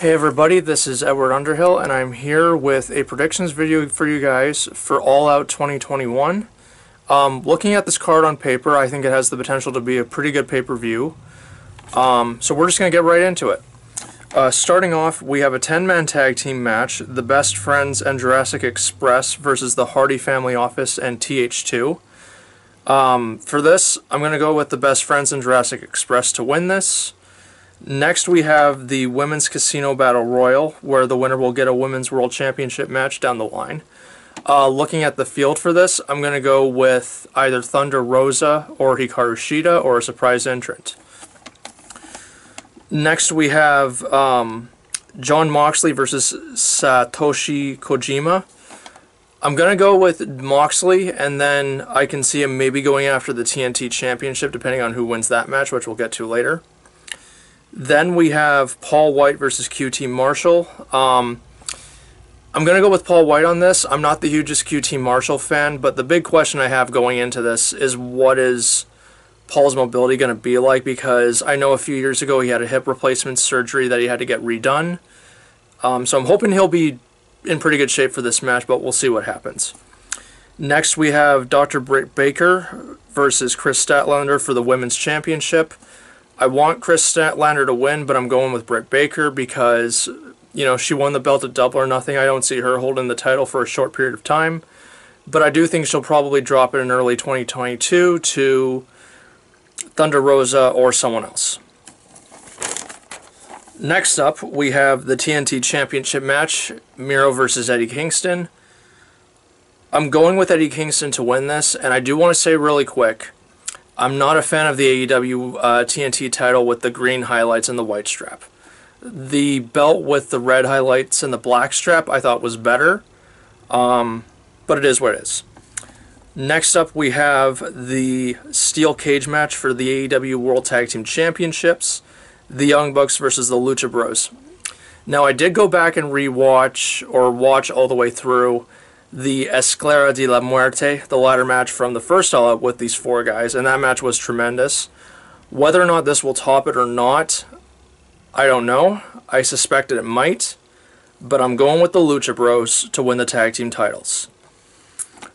Hey everybody, this is Edward Underhill, and I'm here with a predictions video for you guys for All Out 2021. Um, looking at this card on paper, I think it has the potential to be a pretty good pay-per-view. Um, so we're just going to get right into it. Uh, starting off, we have a 10-man tag team match, the Best Friends and Jurassic Express versus the Hardy Family Office and TH2. Um, for this, I'm going to go with the Best Friends and Jurassic Express to win this. Next, we have the Women's Casino Battle Royal, where the winner will get a Women's World Championship match down the line. Uh, looking at the field for this, I'm going to go with either Thunder Rosa or Hikaru Shida or a surprise entrant. Next, we have um, Jon Moxley versus Satoshi Kojima. I'm going to go with Moxley, and then I can see him maybe going after the TNT Championship, depending on who wins that match, which we'll get to later. Then we have Paul Wight versus QT Marshall. Um, I'm going to go with Paul Wight on this. I'm not the hugest QT Marshall fan, but the big question I have going into this is what is Paul's mobility going to be like? Because I know a few years ago he had a hip replacement surgery that he had to get redone. Um, so I'm hoping he'll be in pretty good shape for this match, but we'll see what happens. Next, we have Dr. Britt Baker versus Kris Statlander for the Women's Championship. I want Kris Statlander to win, but I'm going with Britt Baker because, you know, she won the belt at Double or Nothing. I don't see her holding the title for a short period of time. But I do think she'll probably drop it in early 2022 to Thunder Rosa or someone else. Next up, we have the TNT Championship match, Miro versus Eddie Kingston. I'm going with Eddie Kingston to win this, and I do want to say really quick, I'm not a fan of the AEW uh, TNT title with the green highlights and the white strap. The belt with the red highlights and the black strap I thought was better, um, but it is what it is. Next up, we have the steel cage match for the AEW World Tag Team Championships, the Young Bucks versus the Lucha Bros. Now, I did go back and rewatch or watch all the way through the Escalera de la Muerte, the ladder match from the first All Out with these four guys, and that match was tremendous. Whether or not this will top it or not, I don't know. I suspected it might, but I'm going with the Lucha Bros to win the tag team titles.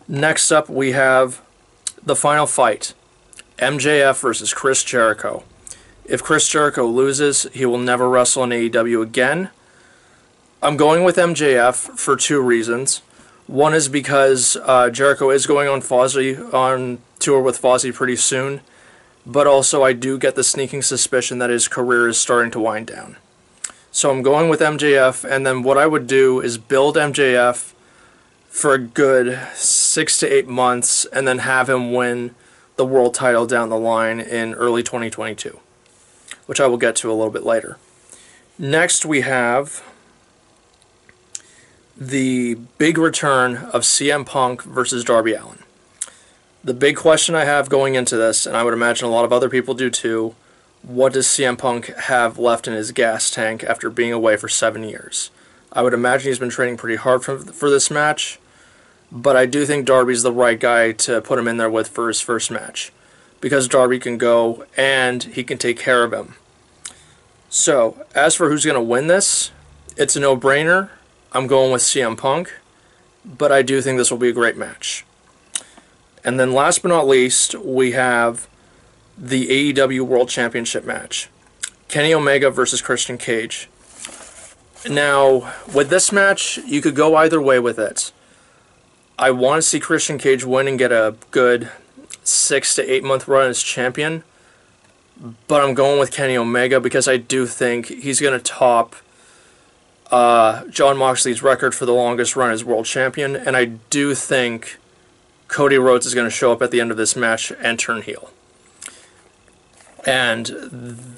Next up, we have the final fight MJF versus Chris Jericho. If Chris Jericho loses, he will never wrestle in AEW again. I'm going with MJF for two reasons. One is because uh, Jericho is going on Fozzy on tour with Fozzy pretty soon, but also I do get the sneaking suspicion that his career is starting to wind down. So I'm going with MJF, and then what I would do is build MJF for a good six to eight months, and then have him win the world title down the line in early 2022, which I will get to a little bit later. Next, we have the big return of CM Punk versus Darby Allin. The big question I have going into this, and I would imagine a lot of other people do too, what does CM Punk have left in his gas tank after being away for seven years? I would imagine he's been training pretty hard for, for this match, but I do think Darby's the right guy to put him in there with for his first match because Darby can go and he can take care of him. So, as for who's going to win this, it's a no brainer. I'm going with CM Punk, but I do think this will be a great match. And then last but not least, we have the AEW World Championship match. Kenny Omega versus Christian Cage. Now, with this match, you could go either way with it. I want to see Christian Cage win and get a good six to eight month run as champion, but I'm going with Kenny Omega because I do think he's going to top uh, Jon Moxley's record for the longest run as world champion, and I do think Cody Rhodes is going to show up at the end of this match and turn heel. And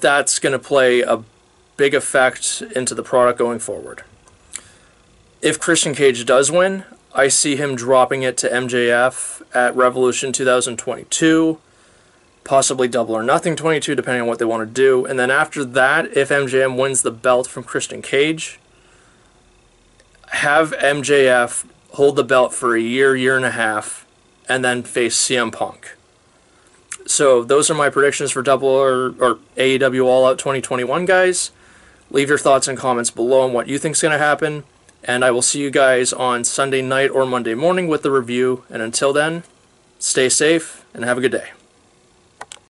that's going to play a big effect into the product going forward. If Christian Cage does win, I see him dropping it to MJF at Revolution 2022, possibly Double or Nothing 22, depending on what they want to do. And then after that, if MJF wins the belt from Christian Cage, have MJF hold the belt for a year, year and a half, and then face CM Punk. So those are my predictions for Double or, or AEW All Out 2021, guys. Leave your thoughts and comments below on what you think is going to happen. And I will see you guys on Sunday night or Monday morning with the review. And until then, stay safe and have a good day.